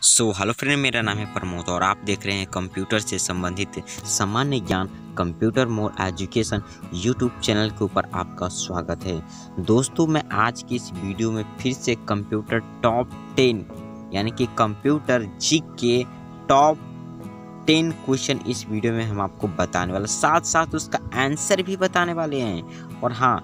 सो, hello friend, मेरा नाम है प्रमोद और आप देख रहे हैं कंप्यूटर से संबंधित सामान्य ज्ञान computer more education YouTube channel के ऊपर आपका स्वागत है। दोस्तों, मैं आज की इस वीडियो में फिर से कंप्यूटर टॉप टेन, यानी कि computer G K top ten question इस वीडियो में हम आपको बताने वाले साथ साथ उसका आंसर भी बताने वाले हैं। और हाँ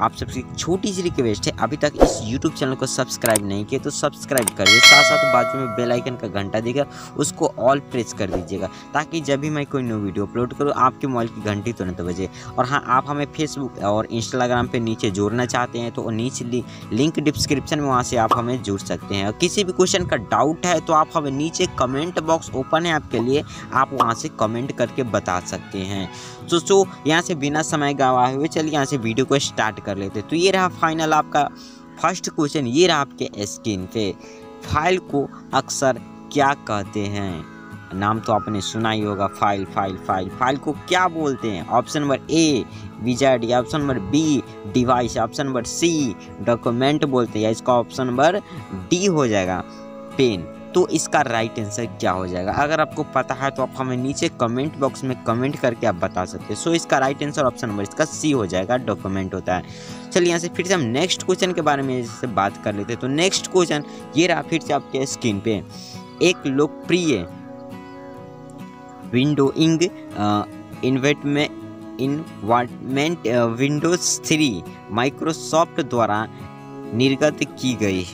आप सबसे छोटी सी रिक्वेस्ट है, अभी तक इस YouTube चैनल को सब्सक्राइब नहीं किए तो सब्सक्राइब करिए साथ साथ बाजू में बेल आइकन का घंटा देगा उसको ऑल प्रेस कर दीजिएगा, ताकि जब भी मैं कोई न्यू वीडियो अपलोड करूँ, आपके मोबाइल की घंटी तो नहीं तो बजे। और हाँ आप हमें फेसबुक और इंस्टाग्राम पर नीचे जोड़ना चाहते हैं तो नीचे लिंक डिस्क्रिप्शन में वहाँ से आप हमें जुड़ सकते हैं। और किसी भी क्वेश्चन का डाउट है तो आप हमें नीचे कमेंट बॉक्स ओपन है आपके लिए, आप वहाँ से कमेंट करके बता सकते हैं। तो सो यहाँ से बिना समय गवाए हुए चलिए, यहाँ से वीडियो को स्टार्ट कर। लेते तो ये रहा फाइनल आपका फ़र्स्ट क्वेश्चन ये रहा आपके स्क्रीन पे फ़ाइल को अक्सर क्या कहते हैं? नाम तो आपने सुना ही होगा फ़ाइल फ़ाइल फ़ाइल फ़ाइल को क्या बोलते हैं? Option number A visit option number B device option number C document बोलते हैं, या इसका ऑप्शन नंबर डी हो जाएगा पेन तो इसका राइट आंसर क्या हो जाएगा? अगर आपको पता है तो आप हमें नीचे कमेंट बॉक्स में कमेंट करके आप बता सकते हैं। सो इसका राइट आंसर ऑप्शन नंबर इसका सी हो जाएगा डॉक्यूमेंट होता है। चलिए यहाँ से फिर से हम नेक्स्ट क्वेश्चन के बारे में जैसे बात कर लेते हैं। तो नेक्स्ट क्वेश्चन ये रहा फिर से आपके स्क्रीन पे। एक लोकप्रिय windowing environment environment Windows three Microsoft द्वारा निर्गत की गई।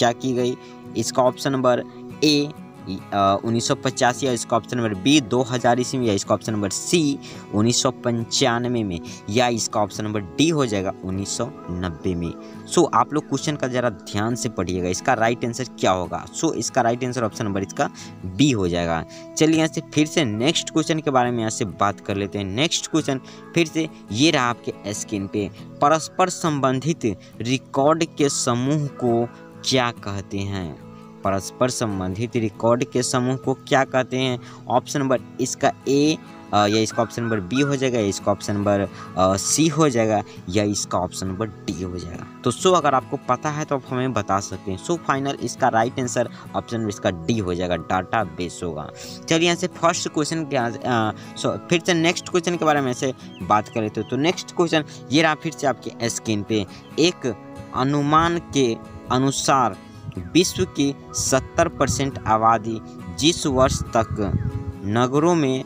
क्या की गई? इसका ऑप्शन नंबर ए उन्नीस सौ पचासी या इसका ऑप्शन नंबर बी दो हज़ार ईस्वी में, या इसका ऑप्शन नंबर सी उन्नीस सौ पंचानवे में, या इसका ऑप्शन नंबर डी हो जाएगा उन्नीस सौ नब्बे में। सो आप लोग क्वेश्चन का ज़रा ध्यान से पढ़िएगा, इसका राइट आंसर क्या होगा? सो इसका राइट आंसर ऑप्शन नंबर इसका बी हो जाएगा। चलिए यहाँ से फिर से नेक्स्ट क्वेश्चन के बारे में यहाँ से बात कर लेते हैं। नेक्स्ट क्वेश्चन फिर से ये रहा आपके स्क्रीन पे। परस्पर संबंधित रिकॉर्ड के समूह को क्या कहते हैं? परस्पर संबंधित रिकॉर्ड के समूह को क्या कहते हैं? ऑप्शन नंबर इसका ए या इसका ऑप्शन नंबर बी हो जाएगा या इसका ऑप्शन नंबर सी हो जाएगा या इसका ऑप्शन नंबर डी हो जाएगा। तो सो अगर आपको पता है तो आप हमें बता सकते हैं। सो फाइनल इसका राइट आंसर ऑप्शन नंबर इसका डी हो जाएगा डाटा बेस होगा। चलिए यहाँ से फ़र्स्ट क्वेश्चन के सो फिर से नेक्स्ट क्वेश्चन के बारे में से बात करें तो, तो नेक्स्ट क्वेश्चन ये रहा फिर से आपके स्क्रीन पर एक अनुमान के अनुसार विश्व की 70 परसेंट आबादी जिस वर्ष तक नगरों में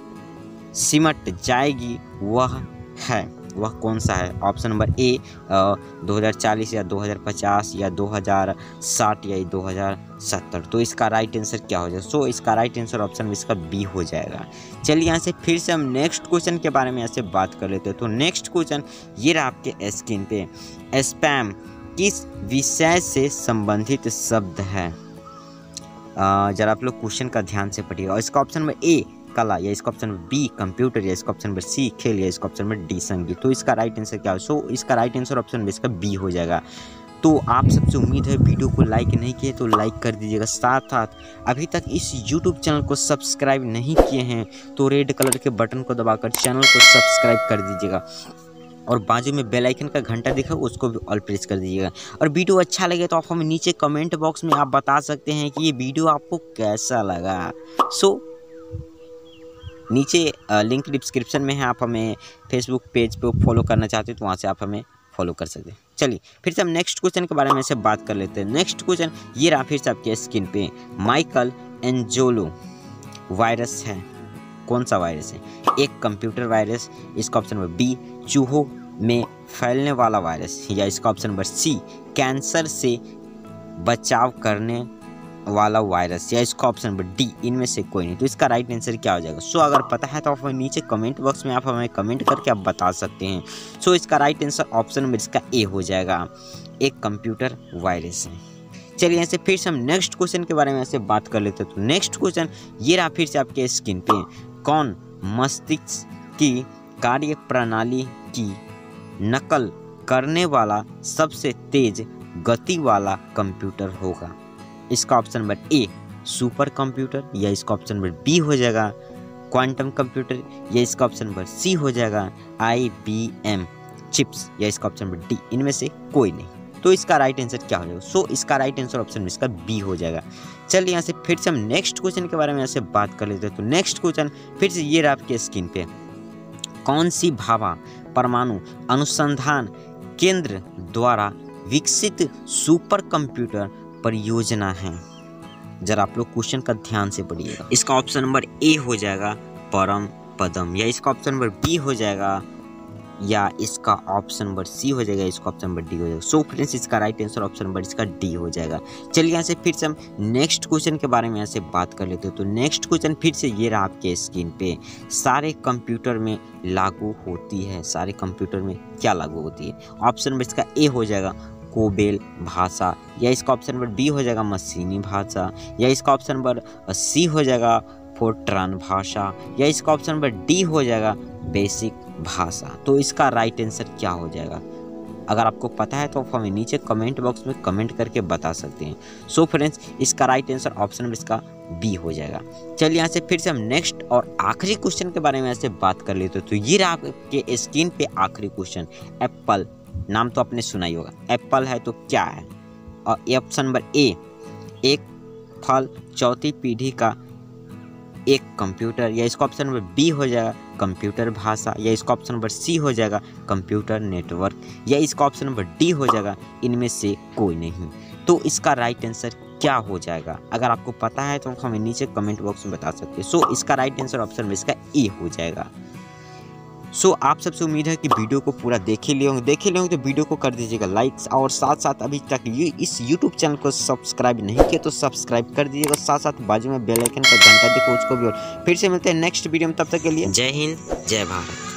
सिमट जाएगी वह है। वह कौन सा है? ऑप्शन नंबर ए दो हज़ार चालीस या 2050 या 2060 या 2070 तो इसका राइट आंसर क्या हो जाएगा सो so, इसका राइट आंसर ऑप्शन इसका बी हो जाएगा। चलिए यहाँ से फिर से हम नेक्स्ट क्वेश्चन के बारे में यहाँ से बात कर लेते हैं। तो नेक्स्ट क्वेश्चन ये रहा आपके स्क्रीन पे। स्पैम किस विषय से संबंधित शब्द है? जरा आप लोग क्वेश्चन का ध्यान से पढ़िएगा और इसका ऑप्शन नंबर ए कला, या इसका ऑप्शन बी कंप्यूटर या इसका ऑप्शन नंबर सी खेल, या इसका ऑप्शन नंबर डी संगीत। तो इसका राइट आंसर क्या हो? सो इसका राइट आंसर ऑप्शन इसका बी हो जाएगा। तो आप सबसे उम्मीद है वीडियो को लाइक नहीं किए तो लाइक कर दीजिएगा। साथ साथ अभी तक इस यूट्यूब चैनल को सब्सक्राइब नहीं किए हैं तो रेड कलर के बटन को दबाकर चैनल को सब्सक्राइब कर दीजिएगा। और बाजू में बेल आइकन का घंटा दिखा उसको भी ऑल प्रेस कर दीजिएगा। और वीडियो अच्छा लगे तो आप हमें नीचे कमेंट बॉक्स में आप बता सकते हैं कि ये वीडियो आपको कैसा लगा। सो so, नीचे लिंक डिस्क्रिप्शन में है आप हमें फेसबुक पेज पे फॉलो करना चाहते हो तो वहाँ से आप हमें फॉलो कर सकते हैं। चलिए फिर से हम नेक्स्ट क्वेश्चन के बारे में से बात कर लेते हैं। नेक्स्ट क्वेश्चन ये रहा फिर से आपके स्क्रीन पे। माइकल एंजोलो वायरस है। कौन सा वायरस है? एक कंप्यूटर वायरस इसका ऑप्शन नंबर बी चूहों में फैलने वाला वायरस या इसका ऑप्शन नंबर सी कैंसर से बचाव करने वाला वायरस या इसका ऑप्शन नंबर डी इनमें से कोई नहीं। तो इसका राइट आंसर क्या हो जाएगा? सो so, अगर पता है तो आप हमें नीचे कमेंट बॉक्स में आप हमें कमेंट करके आप बता सकते हैं। सो so, इसका राइट आंसर ऑप्शन नंबर इसका ए हो जाएगा। एक कंप्यूटर वायरस है। चलिए ऐसे फिर से हम नेक्स्ट क्वेश्चन के बारे में ऐसे बात कर लेते हैं। तो नेक्स्ट क्वेश्चन ये रहा फिर से आपके स्क्रीन पे। कौन मस्तिष्क की कार्य प्रणाली की नकल करने वाला सबसे तेज गति वाला कंप्यूटर होगा? इसका option number A super computer या इसका ऑप्शन नंबर बी हो जाएगा क्वांटम कंप्यूटर या इसका ऑप्शन नंबर सी हो जाएगा आई बी एम चिप्स या इसका ऑप्शन नंबर डी इनमें से कोई नहीं। तो इसका राइट आंसर क्या हो जाएगा? सो so, इसका राइट आंसर ऑप्शन इसका बी हो जाएगा। चलिए यहाँ से फिर से हम नेक्स्ट क्वेश्चन के बारे में यहाँ से बात कर लेते हैं। तो नेक्स्ट क्वेश्चन फिर से ये रहा आपके स्क्रीन पे। कौन सी भावा, परमाणु, अनुसंधान केंद्र द्वारा विकसित सुपर कंप्यूटर परियोजना है? जरा आप लोग क्वेश्चन का ध्यान से पढ़िएगा। इसका ऑप्शन नंबर ए हो जाएगा परम पदम, या इसका ऑप्शन नंबर बी हो जाएगा या इसका ऑप्शन नंबर सी हो जाएगा, इसका ऑप्शन नंबर डी हो जाएगा। सो फ्रेंड्स इसका राइट आंसर ऑप्शन नंबर इसका डी हो जाएगा। चलिए यहाँ से फिर से हम नेक्स्ट क्वेश्चन के बारे में यहाँ से बात कर लेते हैं। तो नेक्स्ट क्वेश्चन फिर से ये रहा आपके स्क्रीन पे। सारे कंप्यूटर में लागू होती है, सारे कंप्यूटर में क्या लागू होती है? ऑप्शन नंबर इसका ए हो जाएगा कोबेल भाषा। या इसका ऑप्शन नंबर बी हो जाएगा, मशीनी भाषा। या इसका ऑप्शन नंबर सी हो जाएगा, फोर्ट्रान भाषा। या इसका ऑप्शन नंबर डी हो जाएगा बेसिक भाषा। तो इसका राइट आंसर क्या हो जाएगा? अगर आपको पता है तो आप हमें नीचे कमेंट बॉक्स में कमेंट करके बता सकते हैं। सो so फ्रेंड्स इसका राइट आंसर ऑप्शन नंबर इसका बी हो जाएगा। चलिए यहाँ से फिर से हम नेक्स्ट और आखिरी क्वेश्चन के बारे में ऐसे बात कर लेते हैं। तो ये रहा आपके स्क्रीन पे आखिरी क्वेश्चन एप्पल नाम तो आपने सुना ही होगा। एप्पल है तो क्या है? और ऑप्शन नंबर ए एक फल चौथी पीढ़ी का एक कंप्यूटर, या इसका ऑप्शन नंबर बी हो जाएगा, कंप्यूटर भाषा, या इसका ऑप्शन नंबर सी हो जाएगा, कंप्यूटर नेटवर्क या इसका ऑप्शन नंबर डी हो जाएगा, इनमें से कोई नहीं। तो इसका राइट आंसर क्या हो जाएगा? अगर आपको पता है तो हमें नीचे कमेंट बॉक्स में बता सकते हैं। सो इसका राइट आंसर ऑप्शन में इसका ए हो जाएगा। सो so, आप सबसे उम्मीद है कि वीडियो को पूरा देखे लिए होंगे। देखे लिए होंगे तो वीडियो को कर दीजिएगा लाइक्स और साथ साथ अभी तक ये इस यूट्यूब चैनल को सब्सक्राइब नहीं किया तो सब्सक्राइब कर दीजिएगा साथ साथ बाजू में बेलाइकन का घंटा देखो उसको भी और फिर से मिलते हैं नेक्स्ट वीडियो में। तब तक के लिए जय हिंद जय भारत।